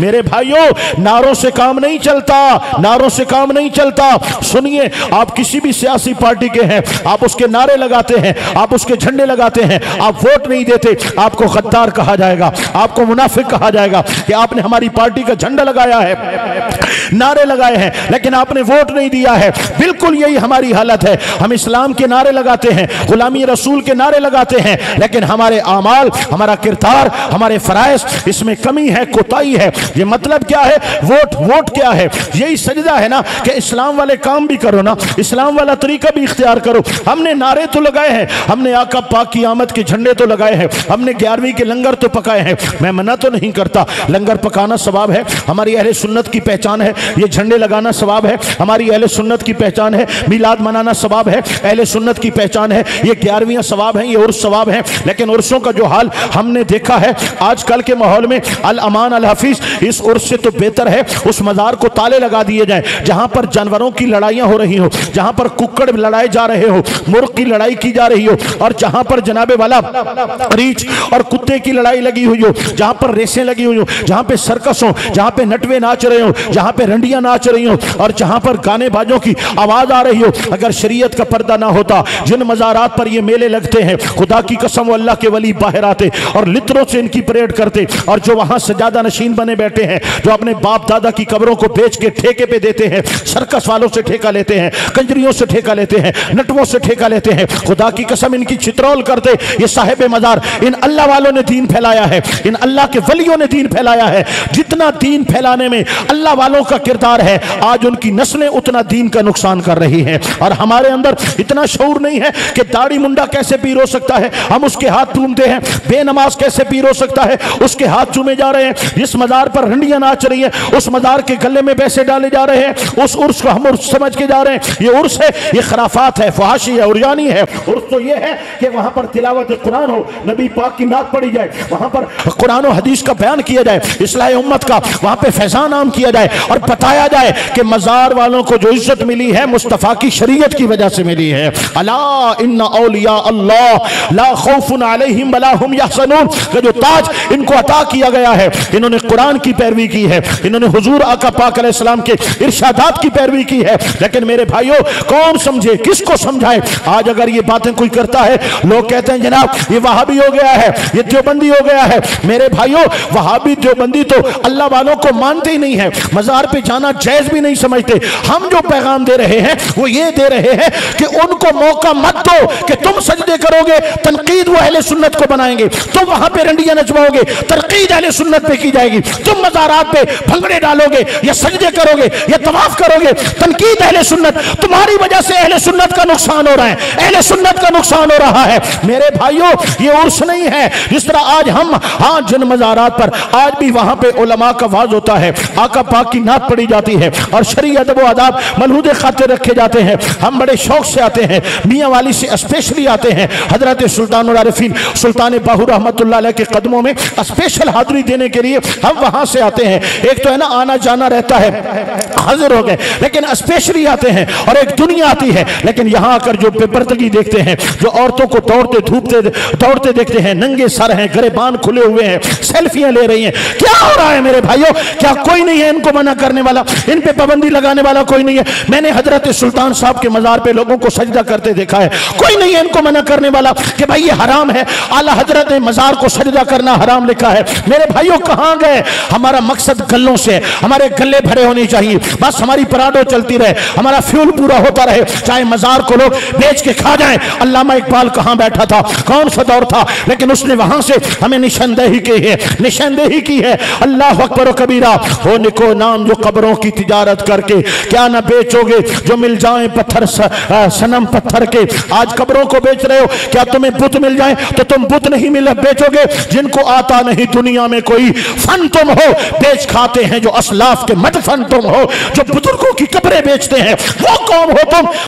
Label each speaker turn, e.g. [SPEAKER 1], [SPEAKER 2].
[SPEAKER 1] मेरे भाइयों, नारों से काम नहीं चलता, नारों से काम नहीं चलता। सुनिए, आप किसी भी सियासी पार्टी के हैं, आप उसके नारे लगाते हैं, आप उसके झंडे लगाते हैं, आप वोट नहीं देते, आपको गद्दार कहा जाएगा, आपको मुनाफिक कहा जाएगा कि आपने हमारी पार्टी का झंडा लगाया है, नारे लगाए हैं, लेकिन आपने वोट नहीं दिया है। बिल्कुल यही हमारी हालत है। हम इस्लाम के नारे लगाते हैं, गुलामी रसूल के नारे लगाते हैं, लेकिन हमारे आमाल, हमारा किरदार, हमारे फराइज इसमें कमी है, कोताही है। ये मतलब क्या है? वोट वोट क्या है? यही सजदा है ना कि इस्लाम वाले काम भी करो ना, इस्लाम वाला तरीका भी इख्तियार करो। हमने नारे तो लगाए हैं, हमने आका पाक की आमद के झंडे तो लगाए हैं, हमने ग्यारहवीं के लंगर तो पकाए हैं। मैं मना तो नहीं करता, लंगर पकाना सवाब है, हमारी अहले सुन्नत की पहचान है, ये झंडे लगाना सवाब है, हमारी अहले सुन्नत की पहचान है, मिलाद मनाना सवाब है, अहले सुन्नत की पहचान है, ये ग्यारहवीं सवाब है, ये उर्स सवाब है, लेकिन उर्सों का जो हाल हमने देखा है, आजकल के माहौल में अल अमान अल हफीज इस उर्स से तो बेहतर है, उस मज़ार को ताले लगा दिए जाए, जहाँ पर जानवरों की लड़ाइयाँ हो रही हो, जहाँ पर कुक्कड़ लड़ाए जा रहे हो, मुर्ग की लड़ाई की जा रही हो, और जहाँ पर जनाबे वाला रीछ और कुत्ते की लड़ाई लगी हुई हो, जहाँ पर रेसें लगी हुई हो, जहाँ पे सर्कस हो, जहाँ पे नटवे नाच रहे हो, जहाँ पे रंडियाँ नाच रही हो, और जहाँ पर गाने बाजों की आवाज़ आ रही हो, अगर शरीयत का पर्दा ना होता, जिन मज़ारात पर ये मेले लगते हैं, खुदा की कसम अल्लाह के वली बाहर आते, और लित्रों से इनकी परेड करते, और जो वहाँ सजादा नशीन बने बैठे हैं, जो अपने बाप दादा की कब्रों को बेच के ठेके पे देते हैं, सर्कस वालों से ठेका लेते हैं, कंजरियों से ठेका लेते हैं, नटवों से ठेका लेते हैं। खुदा की कसम इनकी चित्रौल करते, ये साहेब मज़ार, इन अल्लाह वालों ने दीन फैलाया है, इन अल्लाह के वलियों ने दीन फैलाया है। जितना दीन फैलाने में अल्लाह वालों का किरदार है, आज उनकी नस्लें उतना दीन का नुकसान कर रही हैं। और हमारे अंदर इतना शौर नहीं है कि दाढ़ी मुंडा कैसे पीर हो सकता है, हम उसके हाथ चूमते हैं, बेनमाज कैसे पीर हो सकता है, उसके हाथ चूमे जा रहे हैं। जिस मज़ार पर रंडियाँ नाच रही है, उस मज़ार के गले में पैसे डाले जा रहे हैं, उस उर्स को हम उर्स समझ के जा रहे हैं। ये उर्स है, ये खराफात है, फहाशी है उरियानी है। उर्स तो ये है कि वहाँ पर तिलावत कुरान हो, नबी पाक की नात पढ़ी जाए, वहाँ पर कुरान और हदीस का बयान किया जाए, इसलाह उम्मत का, वहाँ पे फैजान आम किया जाए और बताया जाए कि मज़ार वालों को जो इज़्ज़त मिली है, मुस्तफ़ा की शरीयत की वजह से मिली है। अला जो ताज इनको अता किया गया है, इन्होंने कुरान की पैरवी की है। इन्होंने हुजूर आका पाक अलैहिस्सलाम के इरशादात की पैरवी की है। लेकिन मेरे भाइयों, कौन समझे, किसको समझाए? आज अगर ये बातें कोई करता है, लोग कहते हैं, जनाब, ये वहाबी हो गया है, ये देवबंदी हो गया है। मेरे भाइयों, वहाबी, देवबंदी तो अल्लाह वालों को मानते ही नहीं है। मजार पे जाना जायज़ भी नहीं समझते। हम जो पैगाम दे रहे हैं, वो ये दे रहे हैं कि उनको मौका मत दो कि तुम सजदे करोगे, तनकीद वो अहले सुन्नत को बनाएँगे। तुम वहाँ पे रंडियाँ नचवाओगे, तनकीद अहले सुन्नत पे की जाएगी। तुम मजारात पे भंगड़े डालोगे, या सजदे करोगे, या तवाफ करोगे, तनकीद अहले सुन्नत, तुम्हारी वजह से अहले सुन्नत का नुकसान हो रहा है, अहले सुन्नत का नुकसान हो रहा है। मेरे भाइयों, ये उर्स नहीं है, जिस तरह आज हम हाँ जिन मजारात पर, आज भी वहाँ पे उलमा का वाज होता है, आका पाक की नात पड़ी जाती है, और शरी अदब आदाब मलहूद खाते रखे जाते हैं। हम बड़े शौक से आते हैं, मियाँ वाली से स्पेशली आते हैं। हज़रत सुल्तान सुल्तान बाहू रहमत के कदमों में स्पेशल हाजिरी देने के लिए हम वहाँ से आते हैं। एक तो है ना, आना जाना रहता है। हाजिर हो गए। लेकिन स्पेशली आते हैं और एक दुनिया आती है। लेकिन यहाँ आकर जो बेबरतगी देखते हैं, जो औरतों को दौड़ते, धूपते, दौड़ते देखते हैं, नंगे सर हैं, गरेबान खुले हुए हैं, सेल्फियाँ ले रही हैं। क्या हो रहा है मेरे भाइयों? क्या कोई नहीं है इनको मना करने वाला? इन पे पाबंदी लगाने वाला कोई नहीं है। मैंने हज़रत सुल्तान साहब के मजार पे लोगों को सजदा करते देखा है। कोई नहीं है इनको मना करने वाला कि भाई ये हराम है। आला हज़रत ने मजार को सजदा करना हराम लिखा है। मेरे भाइयों, कहाँ गए? हमारा मकसद गलों से, हमारे गले भरे होने चाहिए। बस हमारी पराडो चलती रहे, हमारा फ्यूल पूरा होता रहे। चाहे मजार को लोग बेच के खा जाए। अल्लामा इकबाल कहाँ बैठा था? कौन सा दौर था? लेकिन उसने वहाँ से हमें निशानदेही की है, निशानदेही की है। अल्लाह अकबर कबीरा, हो निको नाम जो कब्रों की तिजारत करके। क्या ना बेचोगे जो मिल जाए पत्थर सनम पत्थर के। आज कब्रों को बेच रहे हो, क्या तुम्हें बुत मिल जाए? तो तुम बुत नहीं मिल, बेचोगे। जिनको आता नहीं दुनिया में कोई, फन तुम हो, बेच खाते हैं जो असलाफ के मदफन तुम हो, जो बुज़ुर्गों की कपड़े बेचते हैं, वो कौन हो तुम।